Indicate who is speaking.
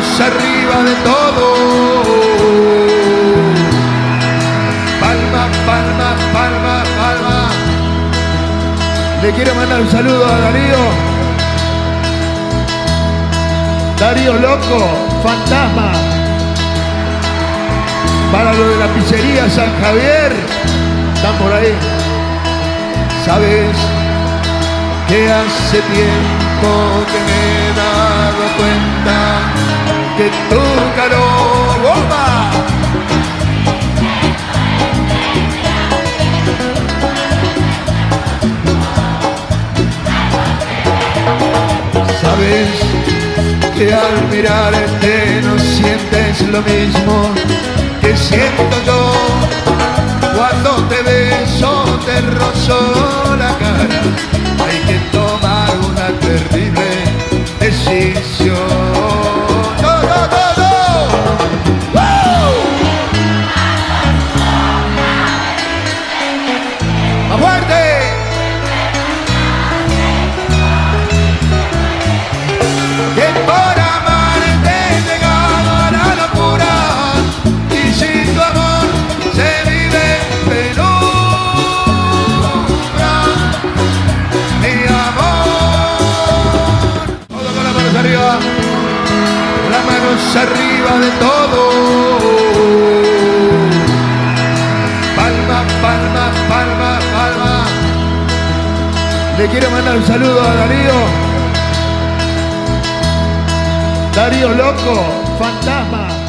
Speaker 1: arriba de todo. Palma, palma, palma, palma. Le quiero mandar un saludo a Darío. Darío Loco, fantasma. Para lo de la pizzería San Javier. Están por ahí. ¿Sabes que hace tiempo que me cuenta que tu calor bomba. Sabes que al mirarte arriba de todo. Palma palma palma palma. Le quiero mandar un saludo a Darío. Darío Loco, fantasma.